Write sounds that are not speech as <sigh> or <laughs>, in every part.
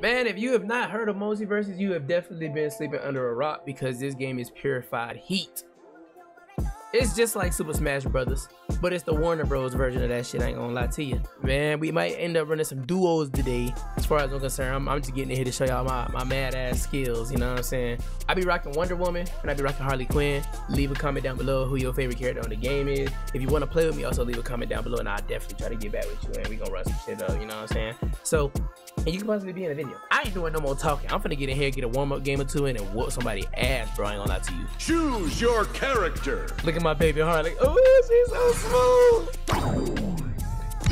Man, if you have not heard of MultiVersus, you have definitely been sleeping under a rock because this game is purified heat. It's just like Super Smash Brothers, but it's the Warner Bros. version of that shit. I ain't gonna lie to you. Man, we might end up running some duos today. As far as I'm concerned, I'm, I'm just getting in here to show y'all my, my mad ass skills. You know what I'm saying? I be rocking Wonder Woman and I be rocking Harley Quinn. Leave a comment down below who your favorite character on the game is. If you want to play with me, also leave a comment down below and I'll definitely try to get back with you and we gonna run some shit up. You know what I'm saying? So and you can possibly be in a video. I ain't doing no more talking. I'm finna get in here, get a warm-up game or two in, and whoop somebody ass, bro. I ain't gonna lie to you. Choose your character. Look at my baby Harley. Oh, she's so smooth.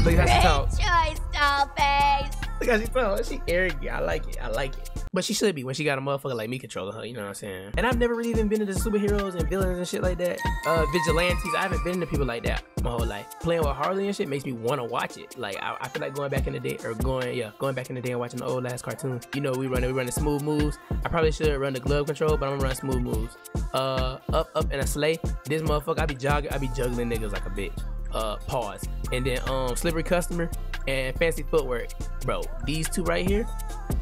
Look at how she talks. choice, Dollface. Look how she talks. She arrogant. I like it. I like it. But she should be when she got a motherfucker like me controlling her, you know what I'm saying? And I've never really even been into superheroes and villains and shit like that. Uh, vigilantes, I haven't been into people like that my whole life. Playing with Harley and shit makes me want to watch it. Like, I, I, feel like going back in the day, or going, yeah, going back in the day and watching the old last cartoon. You know, we run we running smooth moves. I probably should run the glove control, but I'm gonna run smooth moves. Uh, up, up in a sleigh. This motherfucker, I be jogging, I be juggling niggas like a bitch uh pause and then um slippery customer and fancy footwork. Bro these two right here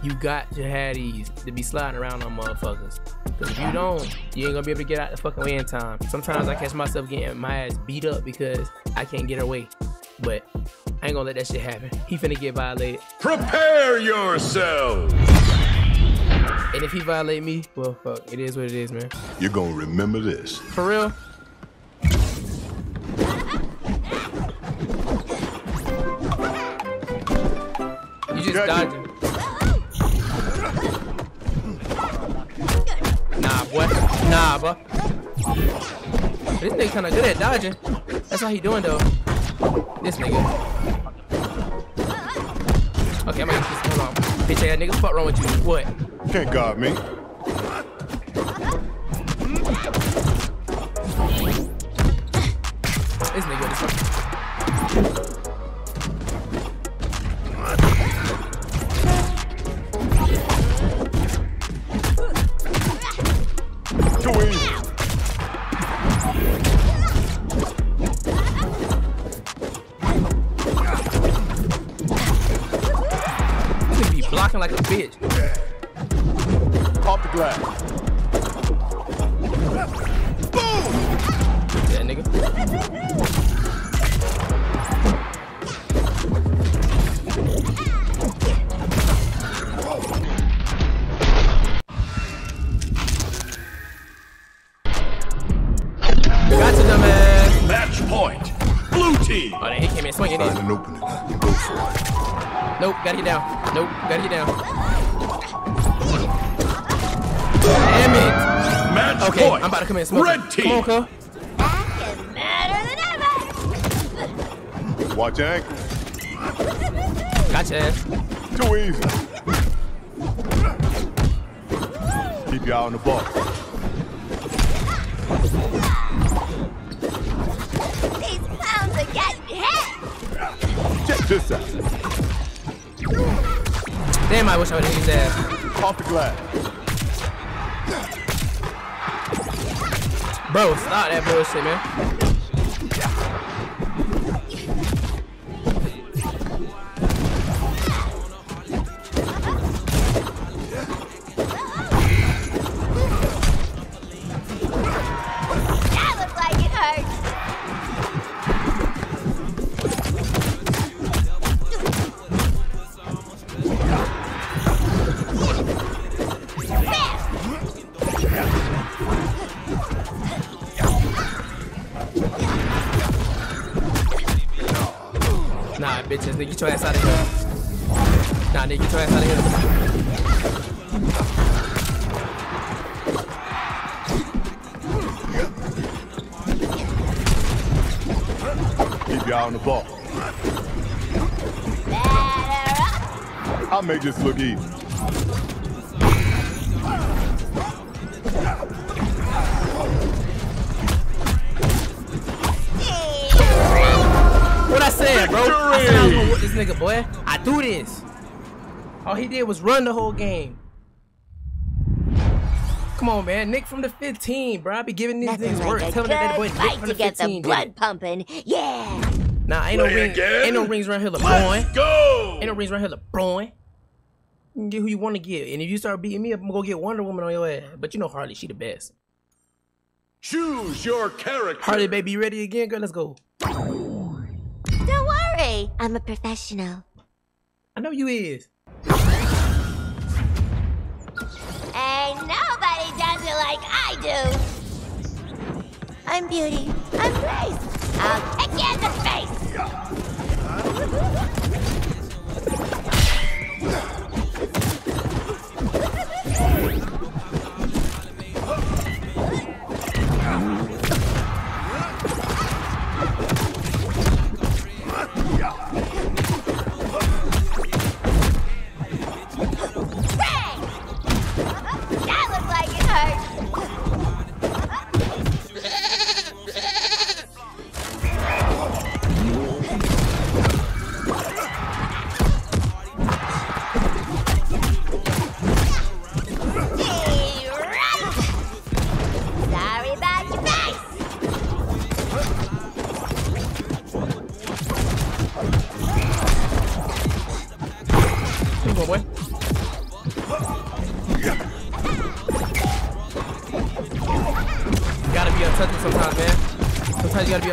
you got to have these to be sliding around on motherfuckers. Because if you don't you ain't gonna be able to get out the fucking way in time. Sometimes i catch myself getting my ass beat up because i can't get away. But i ain't gonna let that shit happen. He finna get violated. Prepare yourself. And if he violate me well fuck. It is what it is man. You're gonna remember this. For real just dodging. Nah, boy. Nah, boy. This nigga kinda good at dodging. That's how he doing though. This nigga. Okay, I'm gonna get this. Hold on. Bitch ass nigga, fuck wrong with you? What? Can't guard me. Blocking like a bitch. Off the glass. Boom! Yeah, nigga. Gotcha, dumbass. Match point. Blue team. Oh, they came in swinging Find an opening and go for it. Nope, gotta get down. Nope, gotta get down. Damn it. Match okay, point. I'm about to come in smoke. Red team. Come on, cuz. Acting better than ever. Watch your ankle. Gotcha ass. Too easy. Keep your eye on the ball. These clowns are getting hit. Check this out. Damn, I wish I would have hit his ass. Off the glass. Bro, stop that bullshit, man. Nigga, get your ass out of here. Nah, nigga, get your ass out of here. Keep your eye on the ball. I'll make this look easy. What I said, bro? I said I was gonna whoop this nigga, boy. I do this. All he did was run the whole game. Come on, man. Nick from the 15, bro. I be giving these Nothing niggas like work. a Tell them that that boy good Nick fight from to the get the blood pumping. Yeah. Nah, ain't no Play ring. Ain't no rings around here, LeBron. Let's go. Ain't no rings around here, LeBron. You can get who you want to get. And if you start beating me up, I'm gonna go get Wonder Woman on your ass. But you know Harley, she the best. Choose your character. Harley, baby, you ready again, girl? Let's go. Don't. I'm a professional. I know you is. Ain't nobody does it like I do. I'm Beauty. I'm Grace. I'll kick you in the face. <laughs>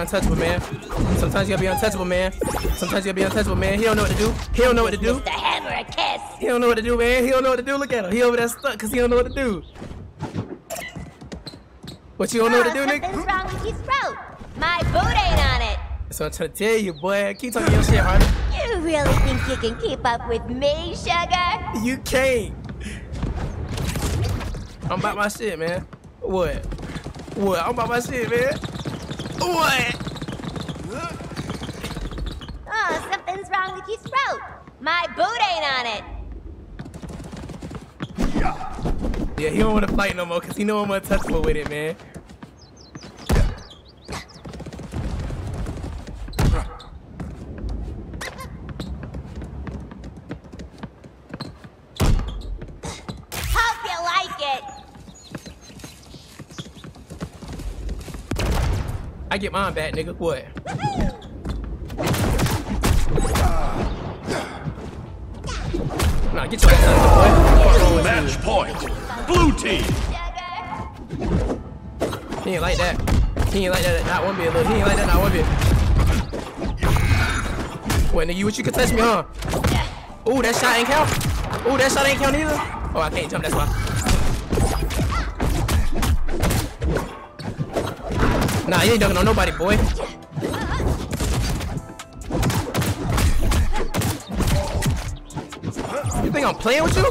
untouchable, man. Sometimes you gotta be untouchable, man. Sometimes you gotta be untouchable, man. He don't know what to do. He don't know what to do. Mr. Hammer a kiss. He don't know what to do, man. He don't know what to do. Look at him. He over there stuck because he don't know what to do. What you don't know what to do, nigga? something's wrong with your throat. My boot ain't on it. That's what I'm trying to tell you, boy. Keep talking your shit, Harley. You really think you can keep up with me, sugar? You can't. I'm about my shit, man. What? What? I'm about my shit, man. What? Oh, something's wrong with your throat. My boot ain't on it. Yeah, he don't want to fight no more because he know I'm untouchable with it, man. I get mine back, nigga. What? Nah, get your ass out of here, boy. What's wrong with Match point. Blue team. He ain't like that. He ain't like that. Not one bit, look. He ain't like that. Not one bit. What, nigga? You what you can touch me, huh? Ooh, that shot ain't count. Ooh, that shot ain't count either. Oh, I can't jump. That's why. Nah, you ain't dunking on nobody, boy. You think I'm playing with you?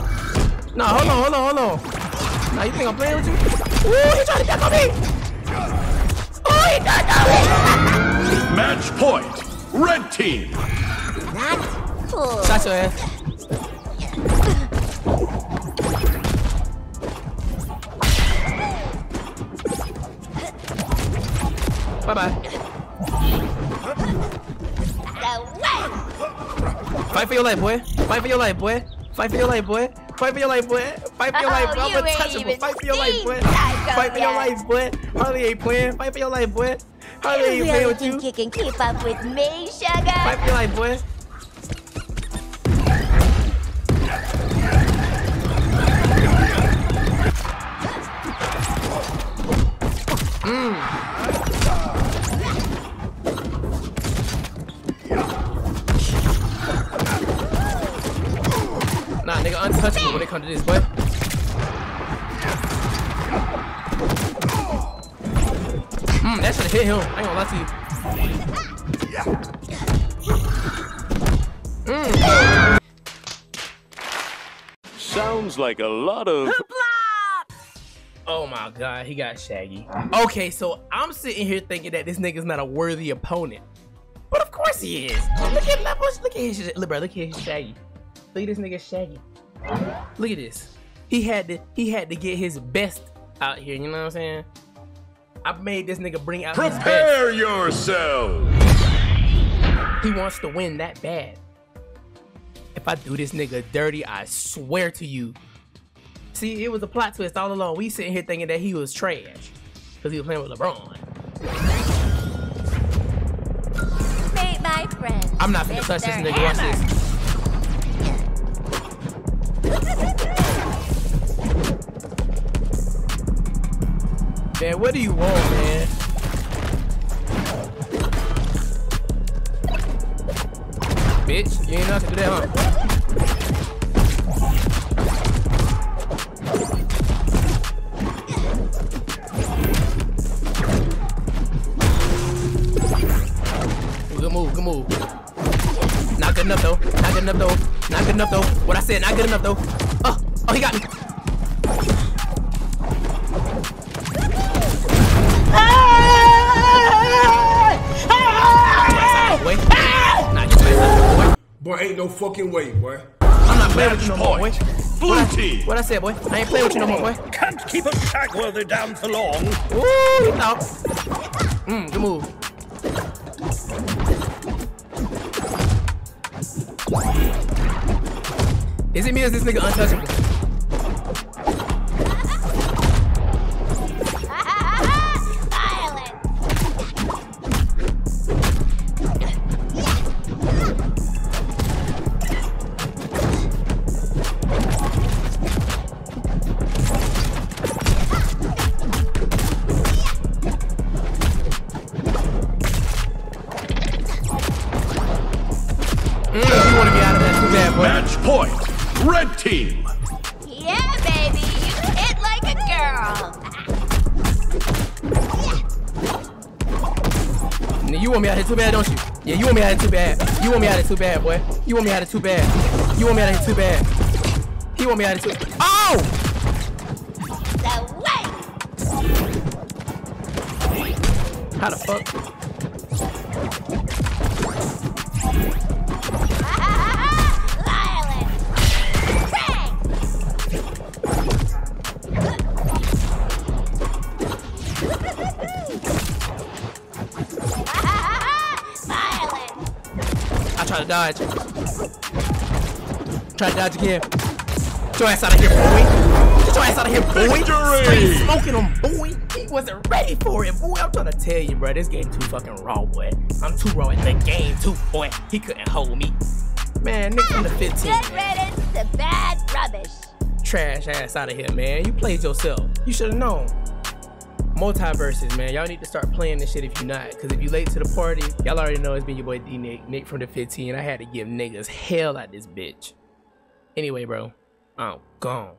Nah, hold on, hold on, hold on. Nah, you think I'm playing with you? Ooh, he trying to duck on me! Oh, he ducked on me! Match point. Red team. That's cool. Shot your ass. Bye bye. Fight for your life, boy. Fight for your life, boy. Fight for your life, boy. Fight for your life, boy. Fight for your life, bro. you I'm untouchable. Fight for your life, boy. Fight for your life, boy. Harley ain't playing. Fight for your life, boy. Harley ain't playing with you. think you can keep up with me, sugar. Fight for your life, boy. Untouchable when it comes to this, boy. Mm, that should have hit him. I ain't gonna lie to you. Sounds like a lot of. Oh my god, he got Shaggy. Okay, so I'm sitting here thinking that this nigga's not a worthy opponent. But of course he is. Look at levels. Look at his look, bro, look at his Shaggy. Look at this nigga Shaggy. Look at this. He had to he had to get his best out here, you know what I'm saying? I made this nigga bring out his best. Prepare yourself. He wants to win that bad. If I do this nigga dirty, I swear to you. See, it was a plot twist all along. We sitting here thinking that he was trash because he was playing with LeBron. Meet my friend. I'm not gonna touch this Mr. nigga. Watch this. Man, what do you want, man? Bitch, you ain't know how to do that, huh? Not good enough though. Not good enough though. Not good enough though. What I said, not good enough though. Oh, oh, he got me. Boy. Boy, ain't no fucking way, boy. I'm not playing with you no Match more, boy. Blue What I- team. What I said, boy? I ain't playing with you no more, boy. Can't keep a Shagworthy down for long. Ooh, he thought. Mmm, good move. Is it me or is this nigga untouchable? Point. Red team. Yeah, baby, you hit like a girl. You want me out here too bad, don't you? Yeah, you want me out here too bad. You want me out here too bad, boy. You want me out here too bad. You want me out here too bad. He want me out here too. Oh! The way. How the fuck? Dodge. Try to dodge again. Get your ass out of here, boy. Get your ass out of here, boy. Straight smoking him, boy. He wasn't ready for it, boy. I'm trying to tell you, bro. This game too fucking raw, boy. I'm too raw in the game, too, boy. He couldn't hold me. Man, nigga from the 15. Good riddance to bad rubbish. Trash ass out of here, man. You played yourself. You should have known. MultiVersus, man. Y'all need to start playing this shit if you not. Cause if you late to the party, y'all already know it's been your boy D Nick, Nick from the 15. I had to give niggas hell at this bitch. Anyway, bro, I'm gone.